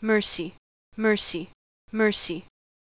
mercy, mercy, mercy.